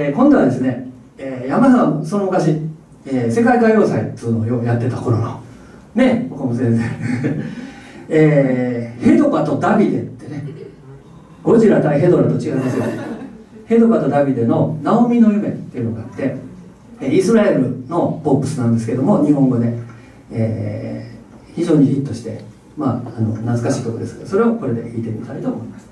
えー、今度はですね、えー、山さんその昔、えー、世界歌謡祭っていうのをやってた頃のね岡本先生えー、ヘドカとダビデってねゴジラ対ヘドラと違いますよヘドカとダビデの「ナオミの夢」っていうのがあってイスラエルのポップスなんですけども日本語で、えー、非常にヒットしてまああの懐かしい曲ですけどそれをこれで弾いてみたいと思います。